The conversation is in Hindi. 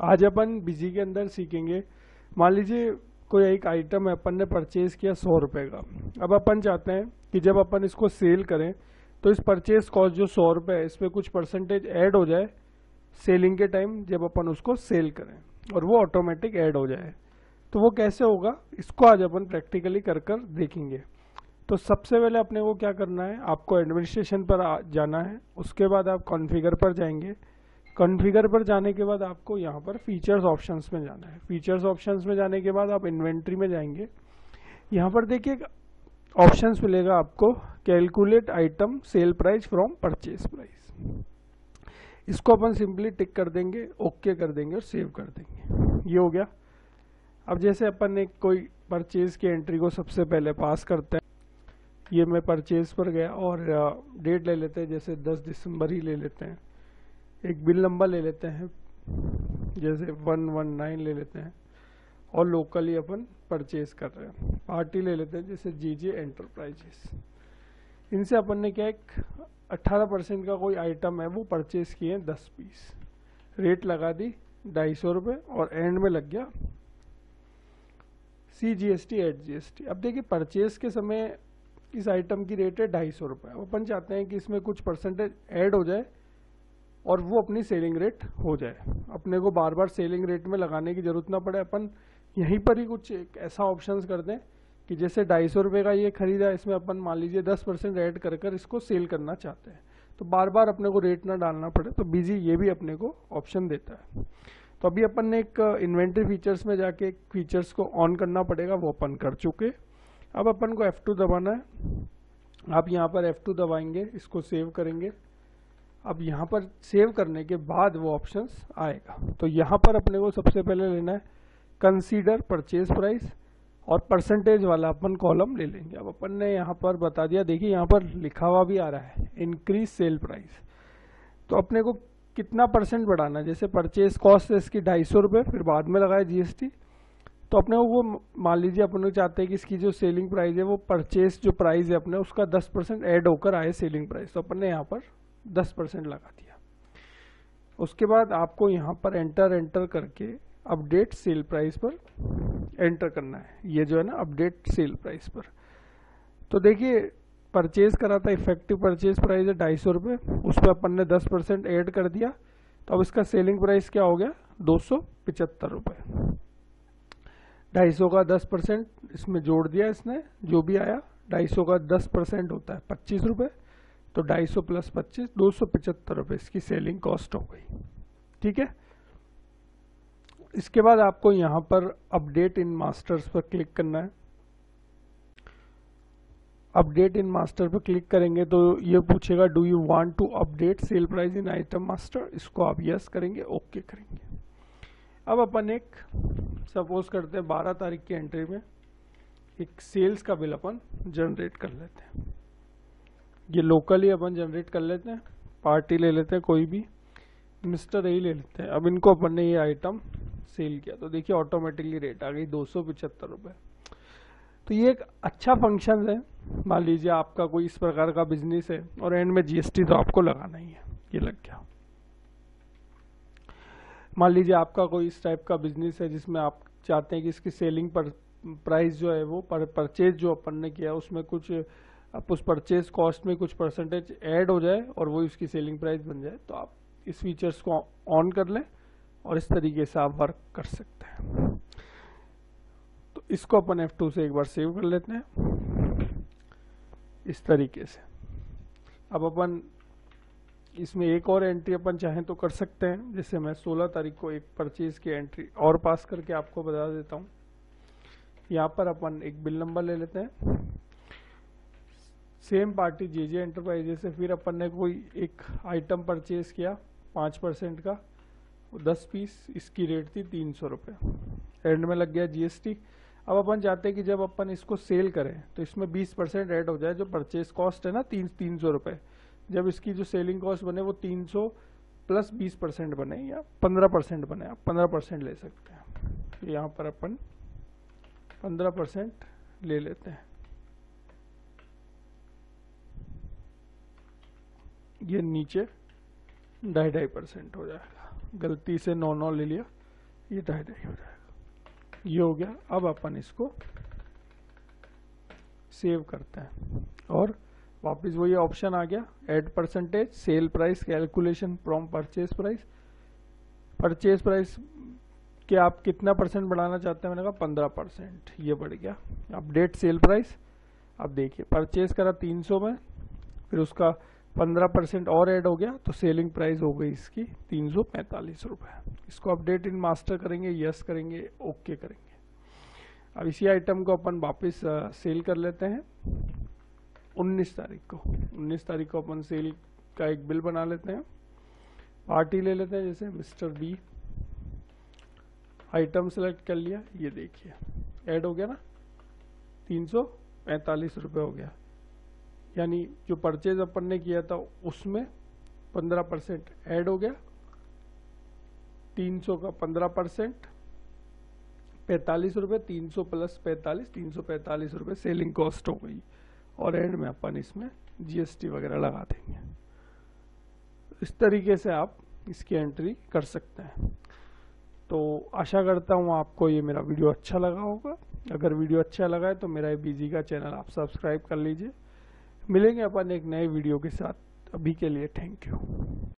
आज अपन बिज़ी के अंदर सीखेंगे। मान लीजिए, कोई एक आइटम अपन ने परचेज किया सौ रुपए का। अब अपन चाहते हैं कि जब अपन इसको सेल करें तो इस परचेज कॉस्ट जो सौ रुपए है, इसमें कुछ परसेंटेज ऐड हो जाए सेलिंग के टाइम जब अपन उसको सेल करें और वो ऑटोमेटिक ऐड हो जाए। तो वो कैसे होगा? इसको आज अपन प्रैक्टिकली कर कर देखेंगे। तो सबसे पहले अपने को क्या करना है? आपको एडमिनिस्ट्रेशन पर जाना है। उसके बाद आप कॉन्फ़िगर पर जाएँगे। कॉन्फ़िगर पर जाने के बाद आपको यहाँ पर फीचर्स ऑप्शंस में जाना है। फीचर्स ऑप्शंस में जाने के बाद आप इन्वेंट्री में जाएँगे। यहाँ पर देखिए ऑप्शंस मिलेगा आपको calculate item sale price from purchase price इसको अपन सिंपली टिक कर देंगे ओके कर देंगे और सेव कर देंगे। ये हो गया। अब जैसे अपन ने कोई परचेज की एंट्री को सबसे पहले पास करते हैं, ये मैं परचेज पर गया और डेट ले लेते हैं, जैसे 10 दिसंबर ही ले लेते हैं। एक बिल नंबर ले लेते हैं, जैसे 119 ले लेते हैं, और लोकली अपन परचेज कर रहे हैं। पार्टी ले लेते हैं, जैसे जी जे एंटरप्राइजेस इनसे अपन ने क्या, एक 18 परसेंट का कोई आइटम है, वो परचेज किए हैं दस पीस। रेट लगा दी ढाई सौ रुपये और एंड में लग गया C G S T at G S T अब देखिए परचेज के समय इस आइटम की रेट है ढाई सौ रुपये अपन चाहते हैं कि इसमें कुछ परसेंटेज ऐड हो जाए और वो अपनी सेलिंग रेट हो जाए। अपने को बार बार सेलिंग रेट में लगाने की ज़रूरत ना पड़े। अपन यहीं पर ही कुछ एक ऐसा ऑप्शन कर दें कि जैसे ढाई सौ रुपये का ये खरीदा इसमें अपन मान लीजिए दस परसेंट ऐड कर कर इसको सेल करना चाहते हैं। तो बार बार अपने को रेट ना डालना पड़े तो बिज़ी ये भी अपने को ऑप्शन देता है। तो अभी अपन ने एक इन्वेंट्री फीचर्स में जाके एक फीचर्स को ऑन करना पड़ेगा, वो अपन कर चुके। अब अपन को F2 दबाना है। आप यहाँ पर F2 दबाएँगे, इसको सेव करेंगे। अब यहाँ पर सेव करने के बाद वो ऑप्शंस आएगा। तो यहाँ पर अपने को सबसे पहले लेना है कंसीडर परचेज प्राइस और परसेंटेज वाला अपन कॉलम ले लेंगे। अब अपन ने यहाँ पर बता दिया, देखिए यहाँ पर लिखा हुआ भी आ रहा है इंक्रीज सेल प्राइस तो अपने को कितना परसेंट बढ़ाना है? जैसे परचेज कॉस्ट है इसकी ढाई सौ रुपये फिर बाद में लगाया जीएसटी तो अपने वो मान लीजिए अपन चाहते हैं कि इसकी जो सेलिंग प्राइस है, वो परचेज जो प्राइस है अपने, उसका 10 परसेंट एड होकर आए सेलिंग प्राइस तो अपन ने यहाँ पर 10 परसेंट लगा दिया। उसके बाद आपको यहाँ पर एंटर एंटर करके अपडेट सेल प्राइस पर एंटर करना है। ये जो है ना अपडेट सेल प्राइस पर। तो देखिए परचेज करा था इफ़ेक्टिव परचेज प्राइस है ढाई सौ रुपये उस पर अपन ने दस परसेंट एड कर दिया। तो अब इसका सेलिंग प्राइस क्या हो गया? दो सौ पिचहत्तर रुपये ढाई सौ का दस परसेंट इसमें जोड़ दिया इसने, जो भी आया, ढाई सौ का दस परसेंट होता है, पच्चीस रुपये तो ढाई सौ प्लस पच्चीस, दो सौ पचहत्तर रुपये इसकी सेलिंग कॉस्ट हो गई। ठीक है? इसके बाद आपको यहाँ पर अपडेट इन मास्टर्स पर क्लिक करना है। अपडेट इन मास्टर पर क्लिक करेंगे तो ये पूछेगा do you want to update sale price in item master इसको आप यस करेंगे ओके करेंगे। अब अपन एक सपोज़ करते हैं बारह तारीख की एंट्री में एक सेल्स का बिल अपन जनरेट कर लेते हैं। ये लोकली अपन जनरेट कर लेते हैं पार्टी ले लेते हैं, कोई भी। मिस्टर ही ले लेते हैं। अब इनको अपन ने ये आइटम सेल किया। तो देखिए ऑटोमेटिकली रेट आ गई दो सौ तो ये एक अच्छा फ़ंक्शन है। मान लीजिए आपका कोई इस प्रकार का बिज़नेस है और एंड में जीएसटी तो आपको लगाना ही है। ये लग गया। मान लीजिए आपका कोई इस टाइप का बिज़नेस है जिसमें आप चाहते हैं कि इसकी सेलिंग पर प्राइस जो है वो पर परचेज जो अपन ने किया, उसमें कुछ आप उस परचेज कॉस्ट में कुछ परसेंटेज ऐड हो जाए और वो उसकी सेलिंग प्राइस बन जाए तो आप इस फीचर्स को ऑन कर लें और इस तरीके से आप वर्क कर सकते हैं। तो इसको अपन F2 से एक बार सेव कर लेते हैं। इस तरीके से। अब अपन इसमें एक और एंट्री अपन चाहें तो कर सकते हैं, जैसे मैं 16 तारीख को एक परचेज की एंट्री और पास करके आपको बता देता हूँ। यहाँ पर अपन एक बिल नंबर ले लेते हैं। Same party J J enterprises से फिर अपन ने कोई एक आइटम परचेज किया पाँच परसेंट का दस पीस, इसकी रेट थी तीन सौ रुपये एंड में लग गया जीएसटी। अब अपन चाहते हैं कि जब अपन इसको सेल करें तो इसमें बीस परसेंट ऐड हो जाए, जो परचेज कॉस्ट है ना, तीन तीन सौ रुपये जब इसकी जो सेलिंग कॉस्ट बने, वो 300 प्लस 20 परसेंट बने, या 15 परसेंट बने, आप 15 परसेंट ले सकते हैं। तो यहाँ पर अपन 15 परसेंट ले लेते हैं। ये नीचे ढाई ढाई परसेंट हो जाएगा। गलती से नौ नौ ले लिया, ये ढाई ढाई हो जाएगा। ये हो गया। अब अपन इसको सेव करते हैं। और वापस वही ऑप्शन आ गया। Add percentage sale price calculation from purchase price purchase price कि आप कितना परसेंट बढ़ाना चाहते हैं? मैंने कहा पंद्रह परसेंट ये बढ़ गया। अपडेट सेल प्राइस अब देखिए परचेज करा तीन सौ में, फिर उसका पंद्रह परसेंट और ऐड हो गया तो सेलिंग प्राइस हो गई इसकी तीन सौ पैंतालीस रुपये इसको अपडेट इन मास्टर करेंगे, यस करेंगे, ओके करेंगे। अब इसी आइटम को अपन वापस सेल कर लेते हैं। 19 तारीख को 19 तारीख को अपन सेल का एक बिल बना लेते हैं। पार्टी ले लेते हैं, जैसे मिस्टर बी। आइटम सेलेक्ट कर लिया, ये देखिए। ऐड हो गया ना? तीन सौ पैंतालीस रुपये हो गया। यानी जो परचेज अपन ने किया था, उसमें पंद्रह परसेंट एड हो गया। तीन सौ का पंद्रह परसेंट पैंतालीस रुपये तीन सौ प्लस पैंतालीस, तीन सौ पैंतालीस रुपये सेलिंग कॉस्ट हो गई। और एंड में अपन इसमें जीएसटी वगैरह लगा देंगे। इस तरीके से आप इसकी एंट्री कर सकते हैं। तो आशा करता हूँ आपको ये मेरा वीडियो अच्छा लगा होगा। अगर वीडियो अच्छा लगा है तो मेरा बीजी का चैनल आप सब्सक्राइब कर लीजिए। मिलेंगे अपन एक नए वीडियो के साथ। अभी के लिए थैंक यू।